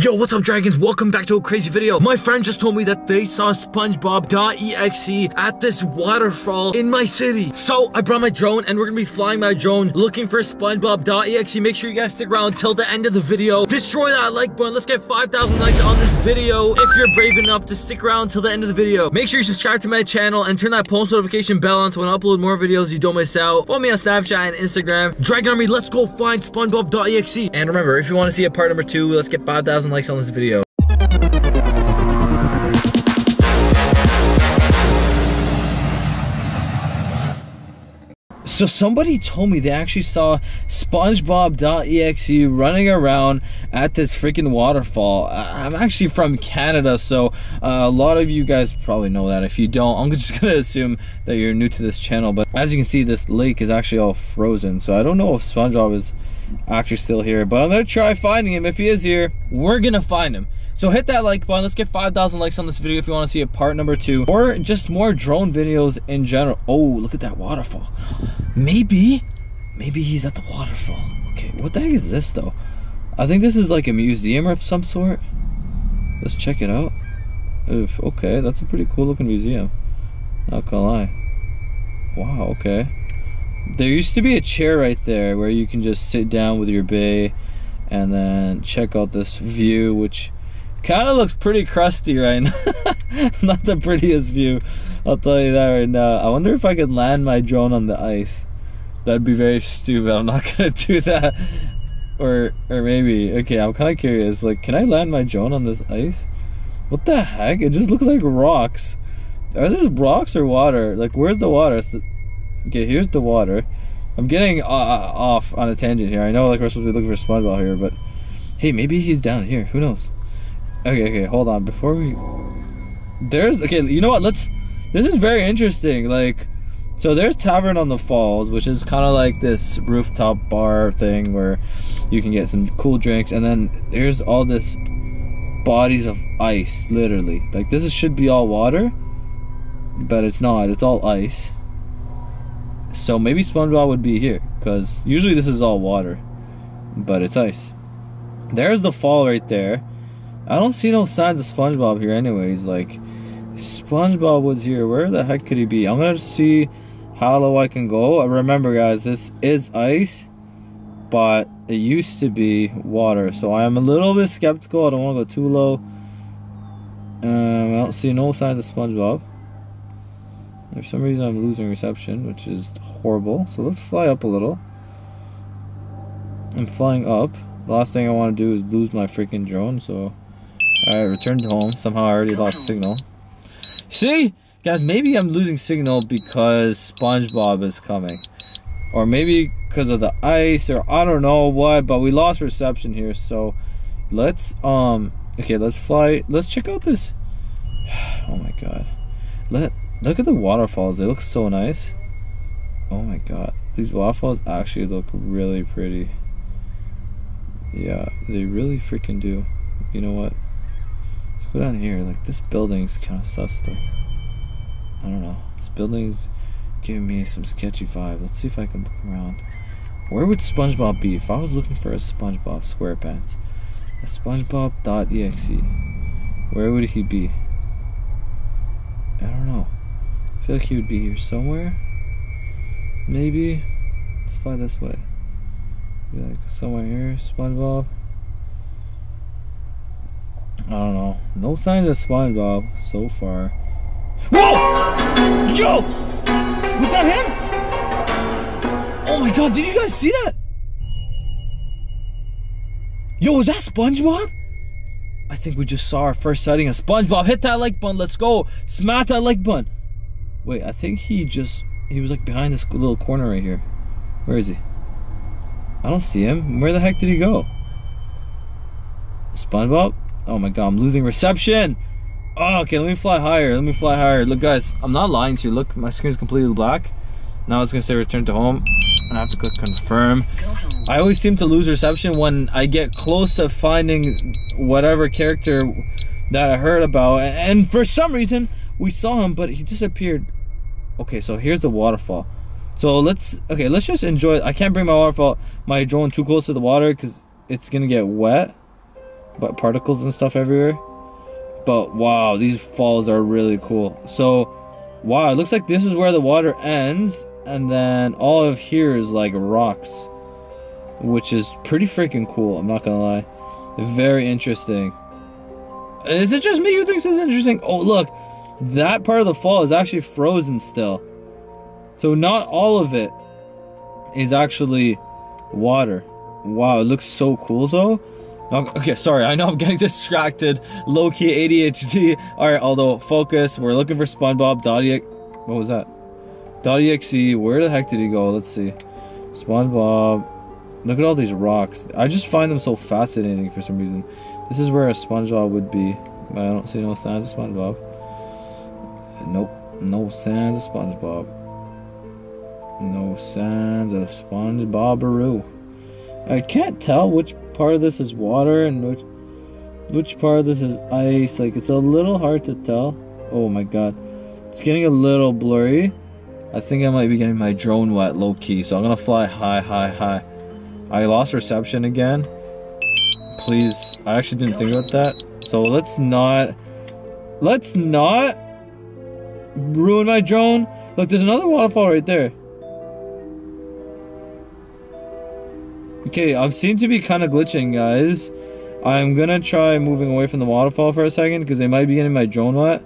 Yo, what's up, dragons? Welcome back to a crazy video. My friend just told me that they saw SpongeBob.exe at this waterfall in my city. So I brought my drone and we're gonna be flying my drone looking for SpongeBob.exe. Make sure you guys stick around till the end of the video. Destroy that like button. Let's get 5,000 likes on this video if you're brave enough to stick around till the end of the video. Make sure you subscribe to my channel and turn that post notification bell on so when I upload more videos you don't miss out. Follow me on Snapchat and Instagram. Dragon Army, let's go find SpongeBob.exe. And remember, if you want to see a part number two, let's get 5,000 likes on this video. So somebody told me they actually saw SpongeBob.exe running around at this freaking waterfall. I'm actually from Canada, so uh, a lot of you guys probably know that. If you don't, I'm just gonna assume that you're new to this channel. But as you can see, this lake is actually all frozen, so I don't know if SpongeBob is actually still here. But I'm gonna try finding him. If he is here, we're gonna find him. So hit that like button. Let's get 5,000 likes on this video if you want to see a part number two. Or just more drone videos in general. Oh, look at that waterfall. Maybe, maybe he's at the waterfall. Okay, what the heck is this though? I think this is like a museum of some sort. Let's check it out. Oof, okay, that's a pretty cool looking museum. Not gonna lie. Wow, okay. There used to be a chair right there where you can just sit down with your bay and then check out this view, which kind of looks pretty crusty right now. Not the prettiest view, I'll tell you that right now. I wonder if I could land my drone on the ice. That'd be very stupid. I'm not gonna do that. Or, or maybe. Okay, I'm kind of curious. Like, can I land my drone on this ice? What the heck? It just looks like rocks. Are these rocks or water? Like, where's the water? Okay, here's the water. I'm getting uh, off on a tangent here. I know like we're supposed to be looking for a SpongeBob here, but hey, maybe he's down here. Who knows? Okay, okay, hold on. Before we, there's okay. You know what? Let's. This is very interesting. Like, so there's Tavern on the Falls, which is kind of like this rooftop bar thing where you can get some cool drinks, and then there's all this bodies of ice, literally. Like this is, should be all water, but it's not. It's all ice. So maybe SpongeBob would be here, because usually this is all water, but it's ice. There's the fall right there. I don't see no signs of SpongeBob here anyways, like, SpongeBob was here, where the heck could he be? I'm gonna see how low I can go. Remember guys, this is ice, but it used to be water, so I am a little bit skeptical, I don't want to go too low. Um, I don't see no signs of SpongeBob. For some reason I'm losing reception, which is horrible. So let's fly up a little. I'm flying up. The last thing I want to do is lose my freaking drone, so... Alright, returned home. Somehow I already lost signal. See? Guys, maybe I'm losing signal because SpongeBob is coming. Or maybe because of the ice, or I don't know what, but we lost reception here, so... Let's, um... Okay, let's fly... Let's check out this... Oh my god. Let... Look at the waterfalls. They look so nice. Oh my god. These waterfalls actually look really pretty. Yeah, they really freaking do. You know what? Let's go down here. Like, this building's kind of sus though. I don't know. This building's giving me some sketchy vibe. Let's see if I can look around. Where would SpongeBob be if I was looking for a SpongeBob SquarePants? A SpongeBob.exe. Where would he be? I don't know. I feel like he would be here somewhere. Maybe. Let's fly this way. Like somewhere here, SpongeBob. I don't know. No signs of SpongeBob so far. Whoa! Yo! Was that him? Oh my god, did you guys see that? Yo, was that SpongeBob? I think we just saw our first sighting of SpongeBob. Hit that like button. Let's go. Smash that like button. Wait, I think he just he was like behind this little corner right here. Where is he? I don't see him. Where the heck did he go? SpongeBob? Oh my god, I'm losing reception. Oh, okay, let me fly higher. Let me fly higher. Look, guys, I'm not lying to you. Look, my screen's completely black. Now it's gonna say return to home. And I have to click confirm. I always seem to lose reception when I get close to finding whatever character that I heard about. And for some reason, we saw him, but he disappeared okay so here's the waterfall so let's okay let's just enjoy i can't bring my waterfall my drone too close to the water because it's gonna get wet but particles and stuff everywhere. But wow, these falls are really cool. So, wow, it looks like this is where the water ends, and then all of here is like rocks, which is pretty freaking cool. I'm not gonna lie, very interesting. Is it just me who thinks this is interesting? Oh, look, that part of the fall is actually frozen still. So not all of it is actually water. Wow, it looks so cool though. Okay, sorry, I know I'm getting distracted. Low key ADHD. Alright, although focus. We're looking for SpongeBob. Dotty. What was that? .exe. Where the heck did he go? Let's see. SpongeBob. Look at all these rocks. I just find them so fascinating for some reason. This is where a SpongeBob would be. I don't see no signs of SpongeBob. Nope. No signs of SpongeBob. No signs of SpongeBob I can't tell which part of this is water and which which part of this is ice. Like it's a little hard to tell. Oh my god. It's getting a little blurry. I think I might be getting my drone wet low key. So I'm gonna fly high, high, high. I lost reception again. Please. I actually didn't think about that. So let's not let's not ruin my drone. Look, there's another waterfall right there. Okay, I seem to be kind of glitching, guys. I'm gonna try moving away from the waterfall for a second because they might be getting my drone wet.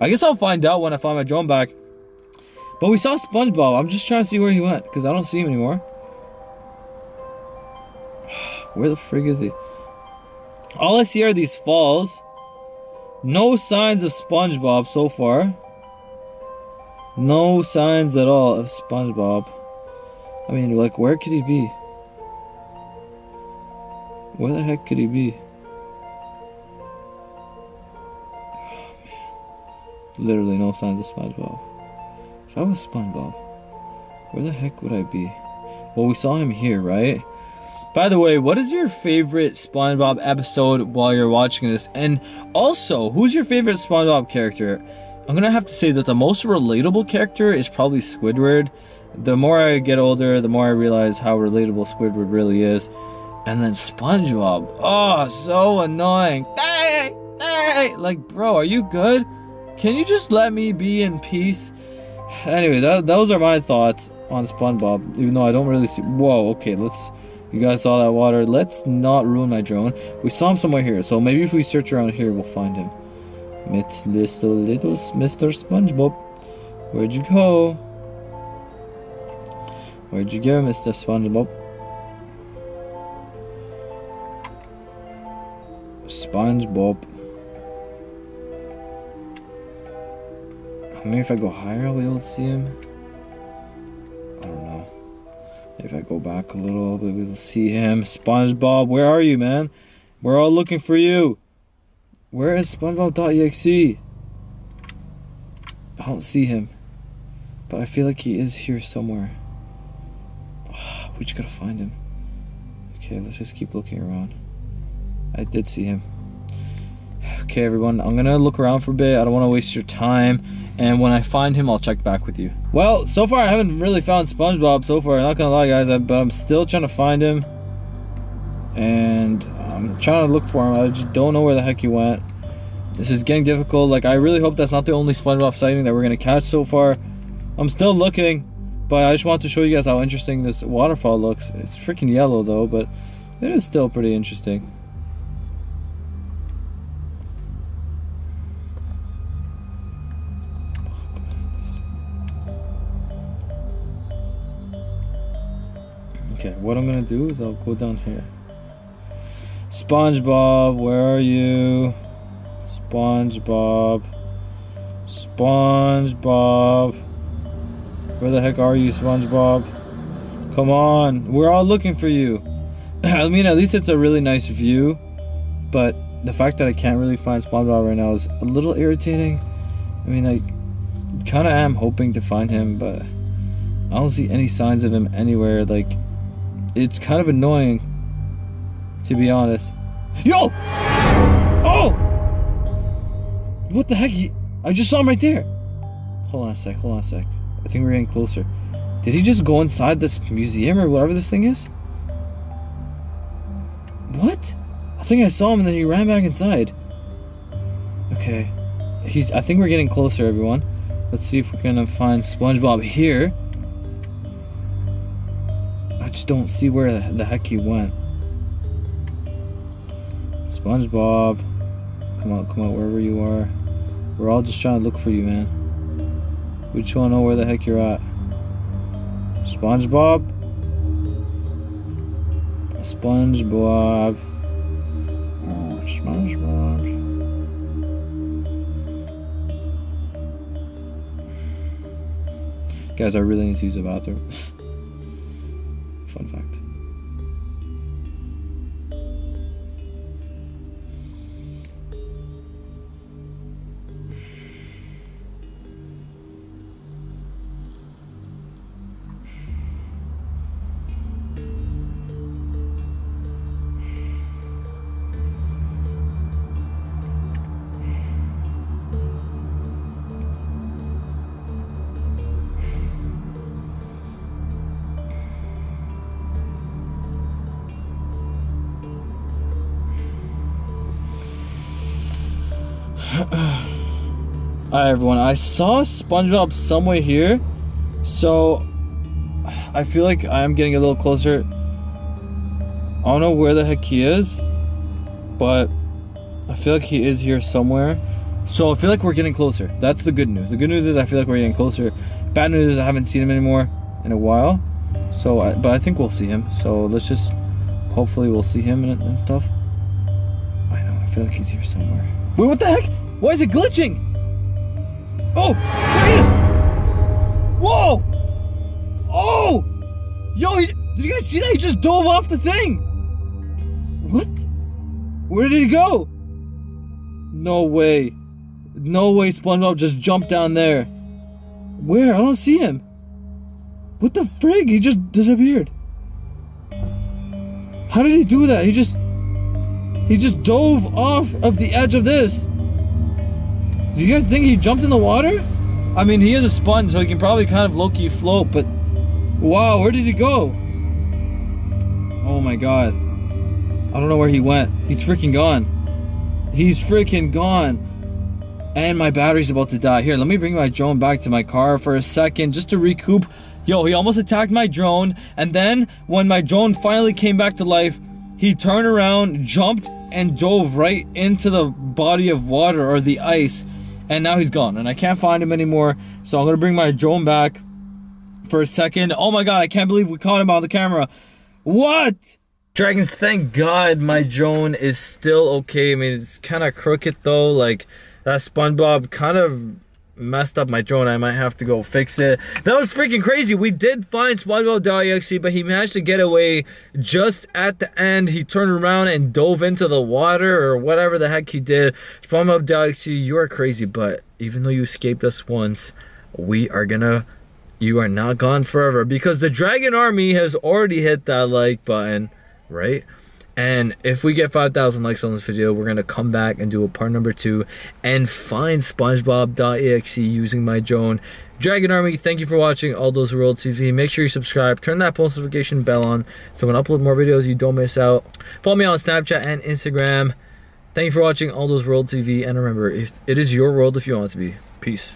I guess I'll find out when I find my drone back. But we saw SpongeBob. I'm just trying to see where he went because I don't see him anymore. Where the frig is he? All I see are these falls. No signs of SpongeBob so far. No signs at all of SpongeBob. I mean, like, where could he be? Where the heck could he be? Oh, Literally no signs of SpongeBob. If I was SpongeBob, where the heck would I be? Well, we saw him here, right? By the way, what is your favorite SpongeBob episode while you're watching this? And also, who's your favorite SpongeBob character? I'm gonna have to say that the most relatable character is probably Squidward. The more I get older, the more I realize how relatable Squidward really is. And then SpongeBob. Oh, so annoying. Hey, hey, like, bro, are you good? Can you just let me be in peace? Anyway, that, those are my thoughts on SpongeBob. Even though I don't really see. Whoa, okay, let's. You guys saw that water. Let's not ruin my drone. We saw him somewhere here, so maybe if we search around here, we'll find him. It's little little Mr. SpongeBob. Where'd you go? Where'd you go, Mr. SpongeBob? SpongeBob. Maybe if I go higher, I'll be able to see him. I don't know. If I go back a little, maybe we'll see him. SpongeBob, where are you, man? We're all looking for you. Where is SpongeBob.exe? I don't see him. But I feel like he is here somewhere. We just gotta find him. Okay, let's just keep looking around. I did see him. Okay, everyone, I'm gonna look around for a bit. I don't want to waste your time. And when I find him, I'll check back with you. Well, so far I haven't really found SpongeBob so far. I'm not gonna lie, guys, but I'm still trying to find him. And I'm trying to look for him. I just don't know where the heck he went. This is getting difficult. Like, I really hope that's not the only SpongeBob sighting that we're gonna catch so far. I'm still looking, but I just want to show you guys how interesting this waterfall looks. It's freaking yellow though, but it is still pretty interesting. Okay, what I'm gonna do is I'll go down here. SpongeBob, where are you? SpongeBob. SpongeBob. Where the heck are you, SpongeBob? Come on, we're all looking for you. I mean, at least it's a really nice view, but the fact that I can't really find SpongeBob right now is a little irritating. I mean, I kind of am hoping to find him, but I don't see any signs of him anywhere. Like, it's kind of annoying, to be honest. Yo! Oh! What the heck? I just saw him right there. Hold on a sec, hold on a sec. I think we're getting closer. Did he just go inside this museum or whatever this thing is? What? I think I saw him and then he ran back inside. Okay. He's I think we're getting closer, everyone. Let's see if we're gonna find SpongeBob here. I just don't see where the heck he went. SpongeBob. Come out, come out wherever you are. We're all just trying to look for you, man. We just wanna know where the heck you're at. SpongeBob? SpongeBob. Oh, SpongeBob. Guys, I really need to use the bathroom. Alright everyone, I saw SpongeBob somewhere here, so I feel like I'm getting a little closer. I don't know where the heck he is, but I feel like he is here somewhere. So I feel like we're getting closer. That's the good news. The good news is I feel like we're getting closer. Bad news is I haven't seen him anymore in a while. So, I, but I think we'll see him. So let's just, hopefully we'll see him and, and stuff. I know, I feel like he's here somewhere. Wait, what the heck? Why is it glitching? Oh, there he is! Whoa! Oh! Yo, he, did you guys see that? He just dove off the thing! What? Where did he go? No way. No way SpongeBob just jumped down there. Where? I don't see him. What the frig? He just disappeared. How did he do that? He just... He just dove off of the edge of this. Do you guys think he jumped in the water? I mean, he is a sponge, so he can probably kind of low-key float, but... Wow, where did he go? Oh my god. I don't know where he went. He's freaking gone. He's freaking gone. And my battery's about to die. Here, let me bring my drone back to my car for a second just to recoup. Yo, he almost attacked my drone. And then when my drone finally came back to life, he turned around, jumped, and dove right into the body of water or the ice and now he's gone and I can't find him anymore. So I'm gonna bring my drone back for a second. Oh my god, I can't believe we caught him on the camera. What? Dragons, thank God my drone is still okay. I mean, it's kind of crooked though. Like that SpongeBob kind of messed up my drone. I might have to go fix it. That was freaking crazy. We did find SpongeBob.exe, but he managed to get away just at the end. He turned around and dove into the water or whatever the heck he did. SpongeBob.exe, you are crazy, but even though you escaped us once, we are gonna you are not gone forever because the Dragon Army has already hit that like button, right? And if we get 5,000 likes on this video, we're going to come back and do a part number two and find SpongeBob.exe using my drone. Dragon Army, thank you for watching AldosWorld TV. Make sure you subscribe. Turn that post notification bell on so when I upload more videos, you don't miss out. Follow me on Snapchat and Instagram. Thank you for watching AldosWorld TV. And remember, it is your world if you want it to be. Peace.